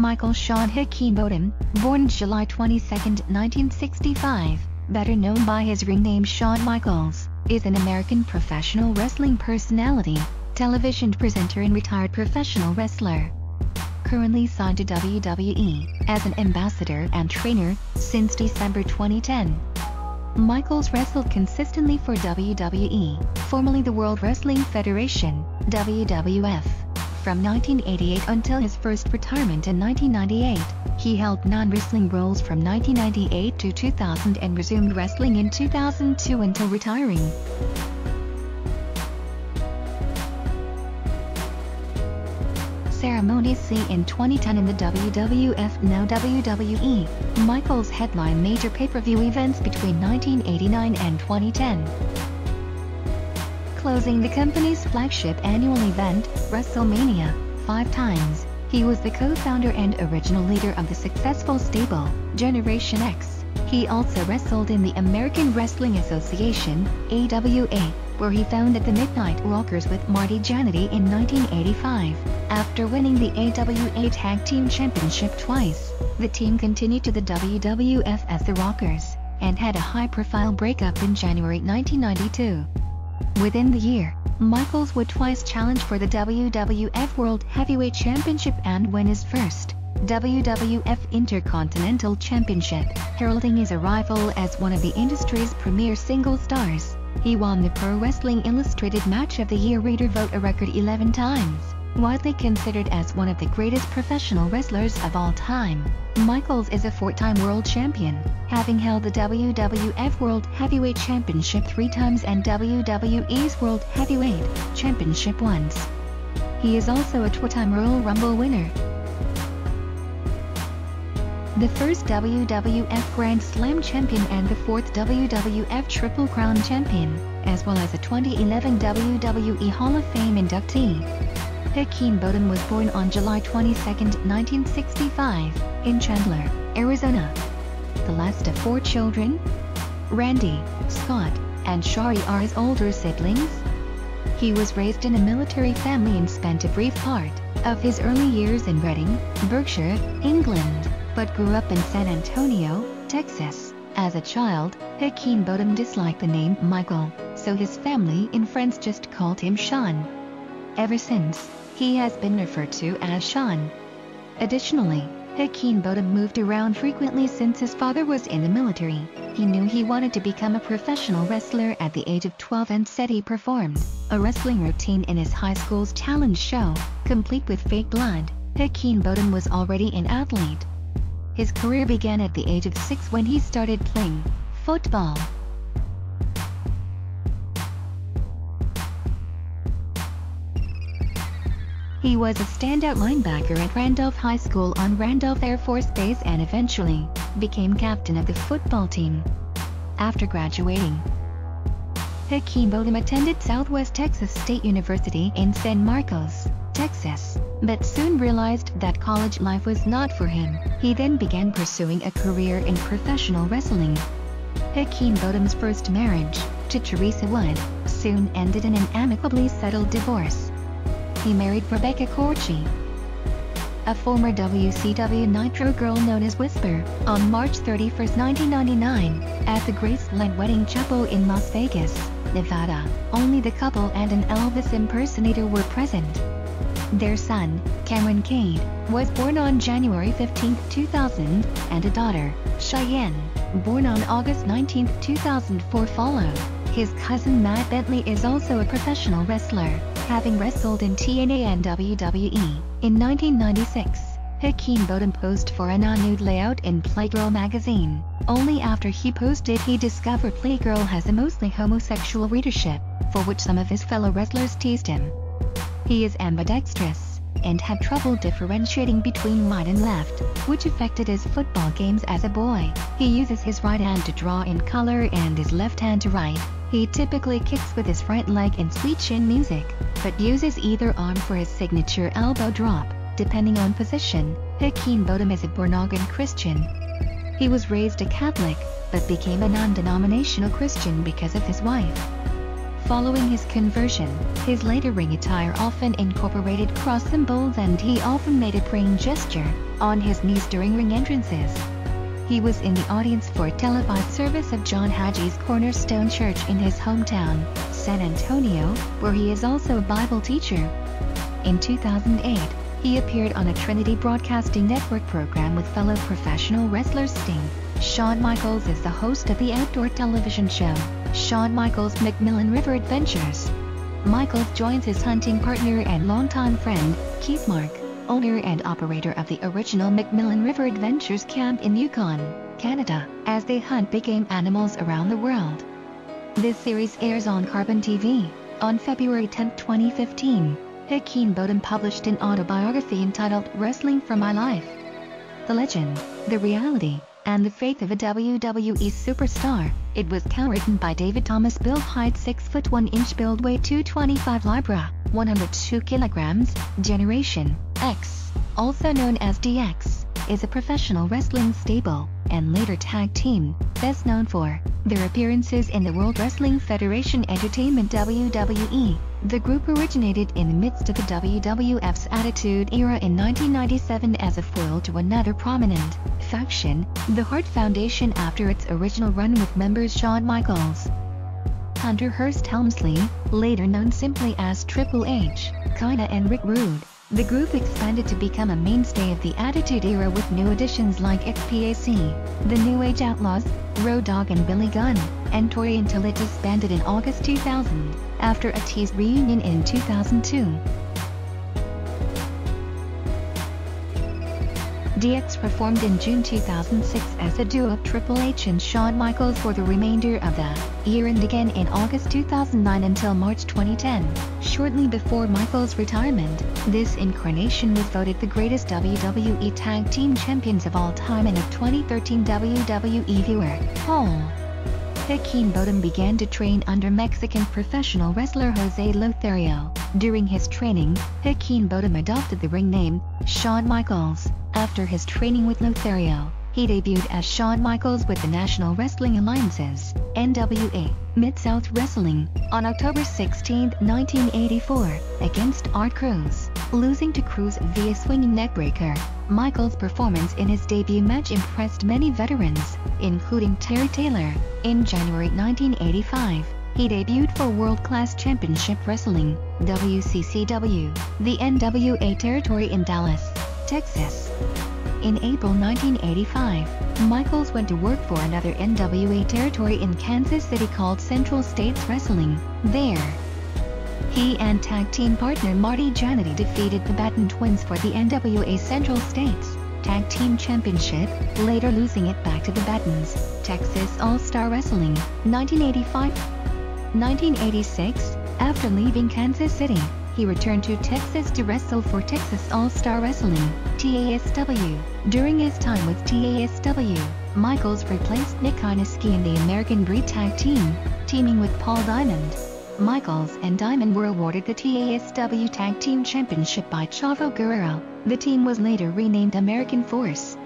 Michael Shawn Hickenbottom, born July 22, 1965, better known by his ring name Shawn Michaels, is an American professional wrestling personality, television presenter and retired professional wrestler. Currently signed to WWE as an ambassador and trainer since December 2010. Michaels wrestled consistently for WWE, formerly the World Wrestling Federation, WWF. From 1988 until his first retirement in 1998, he held non-wrestling roles from 1998 to 2000 and resumed wrestling in 2002 until retiring. Ceremony C in 2010 in the WWF now WWE, Michaels headline major pay-per-view events between 1989 and 2010. Closing the company's flagship annual event, WrestleMania, five times, he was the co-founder and original leader of the successful stable, Generation X. He also wrestled in the American Wrestling Association, AWA, where he founded the Midnight Rockers with Marty Jannetty in 1985. After winning the AWA Tag Team Championship twice, the team continued to the WWF as the Rockers, and had a high-profile breakup in January 1992. Within the year, Michaels would twice challenge for the WWF World Heavyweight Championship and win his first WWF Intercontinental Championship, heralding his arrival as one of the industry's premier single stars. He won the Pro Wrestling Illustrated Match of the Year reader vote a record 11 times, widely considered as one of the greatest professional wrestlers of all time. Michaels is a four-time world champion, having held the WWF World Heavyweight Championship three times and WWE's World Heavyweight Championship once. He is also a two-time Royal Rumble winner. The first WWF Grand Slam champion and the fourth WWF Triple Crown champion, as well as a 2011 WWE Hall of Fame inductee. Hickenbottom was born on July 22, 1965, in Chandler, Arizona. The last of four children, Randy, Scott, and Shari are his older siblings. He was raised in a military family and spent a brief part of his early years in Reading, Berkshire, England, but grew up in San Antonio, Texas. As a child, Hickenbottom disliked the name Michael, so his family and friends just called him Shawn. Ever since, he has been referred to as Shawn. Additionally, Hickenbottom moved around frequently since his father was in the military. He knew he wanted to become a professional wrestler at the age of 12 and said he performed a wrestling routine in his high school's talent show, complete with fake blood. Hickenbottom was already an athlete. His career began at the age of 6 when he started playing football. He was a standout linebacker at Randolph High School on Randolph Air Force Base and eventually became captain of the football team. After graduating, Hickenbottom attended Southwest Texas State University in San Marcos, Texas, but soon realized that college life was not for him. He then began pursuing a career in professional wrestling. Hickenbottom's first marriage, to Teresa Wood, soon ended in an amicably settled divorce he married Rebecca Curci, a former WCW Nitro girl known as Whisper, on March 31, 1999, at the Graceland Wedding Chapel in Las Vegas, Nevada. Only the couple and an Elvis impersonator were present. Their son, Cameron Cade, was born on January 15, 2000, and a daughter, Cheyenne, born on August 19, 2004 followed. His cousin Matt Bentley is also a professional wrestler, having wrestled in TNA and WWE. In 1996, Hickenbottom posed for a non-nude layout in Playgirl magazine. Only after he posted he discovered Playgirl has a mostly homosexual readership, for which some of his fellow wrestlers teased him. He is ambidextrous, and had trouble differentiating between right and left, which affected his football games as a boy. He uses his right hand to draw in color and his left hand to write. He typically kicks with his right leg in sweet chin music, but uses either arm for his signature elbow drop, depending on position. Hickenbottom is a born-again Christian. He was raised a Catholic, but became a non-denominational Christian because of his wife. Following his conversion, his later ring attire often incorporated cross symbols and he often made a praying gesture on his knees during ring entrances. He was in the audience for a televised service of John Hagee's Cornerstone Church in his hometown, San Antonio, where he is also a Bible teacher. In 2008, he appeared on a Trinity Broadcasting Network program with fellow professional wrestler Sting. Shawn Michaels is the host of the outdoor television show, Shawn Michaels MacMillan River Adventures. Michaels joins his hunting partner and longtime friend, Keith Mark, owner and operator of the original MacMillan River Adventures camp in Yukon, Canada, as they hunt big game animals around the world. This series airs on Carbon TV on February 10, 2015. Hickenbottom published an autobiography entitled Wrestling for My Life. The legend, the reality, and the faith of a WWE superstar. It was co-written by David Thomas Bill Hyde 6 foot 1 inch build weight 225 libra, 102 kilograms, Generation X, also known as DX, is a professional wrestling stable and later tag team, best known for their appearances in the World Wrestling Federation Entertainment WWE. The group originated in the midst of the WWF's Attitude Era in 1997 as a foil to another prominent faction, the Hart Foundation after its original run with members Shawn Michaels, Hunter Hearst Helmsley, later known simply as Triple H, Chyna and Rick Rude. The group expanded to become a mainstay of the Attitude Era with new additions like X-Pac, the New Age Outlaws, Road Dogg and Billy Gunn, and Tori until it disbanded in August 2000, after a teased reunion in 2002. DX performed in June 2006 as a duo of Triple H and Shawn Michaels for the remainder of the year and again in August 2009 until March 2010. Shortly before Michaels' retirement, this incarnation was voted the greatest WWE Tag Team Champions of all time in a 2013 WWE Viewer poll. Hickenbottom began to train under Mexican professional wrestler Jose Lothario. During his training, Hickenbottom adopted the ring name, Shawn Michaels, after his training with Lothario. He debuted as Shawn Michaels with the National Wrestling Alliance's NWA Mid-South Wrestling on October 16, 1984, against Art Crews, losing to Crews via swinging neckbreaker. Michaels' performance in his debut match impressed many veterans, including Terry Taylor. In January 1985, he debuted for World Class Championship Wrestling, WCCW, the NWA territory in Dallas, Texas. In April 1985, Michaels went to work for another NWA territory in Kansas City called Central States Wrestling. There, he and tag team partner Marty Jannetty defeated the Batten Twins for the NWA Central States Tag Team Championship, later losing it back to the Battens. Texas All-Star Wrestling, 1985. 1986, after leaving Kansas City, he returned to Texas to wrestle for Texas All-Star Wrestling, TASW. During his time with TASW, Michaels replaced Nick Kiniski in the American Breed Tag Team, teaming with Paul Diamond. Michaels and Diamond were awarded the TASW Tag Team Championship by Chavo Guerrero. The team was later renamed American Force.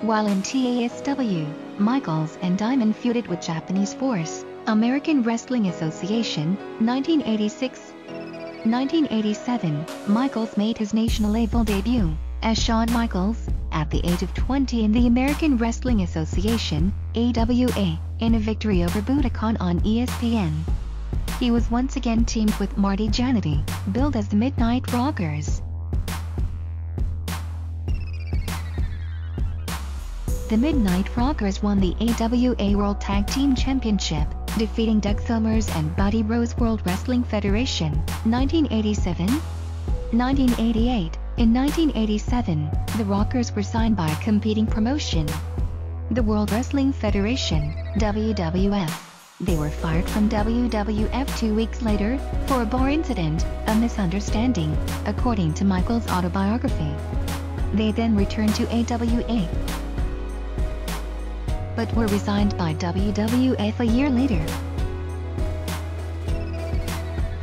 While in TASW, Michaels and Diamond feuded with Japanese Force, American Wrestling Association, 1986. 1987, Michaels made his national label debut as Shawn Michaels at the age of 20 in the American Wrestling Association, AWA, in a victory over Budokan on ESPN. He was once again teamed with Marty Jannetty, billed as the Midnight Rockers. The Midnight Rockers won the AWA World Tag Team Championship, defeating Doug Summers and Buddy Rose World Wrestling Federation, 1987. 1988. In 1987, the Rockers were signed by a competing promotion, the World Wrestling Federation, WWF. They were fired from WWF two weeks later for a bar incident, a misunderstanding, according to Michael's autobiography. They then returned to AWA, but were resigned by WWF a year later.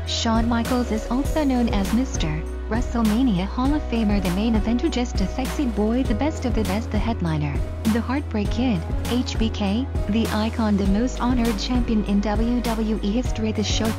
Shawn Michaels is also known as Mr. WrestleMania Hall of Famer the main eventer just a sexy boy the best of the best the headliner, the Heartbreak Kid, HBK, the icon the most honored champion in WWE history the show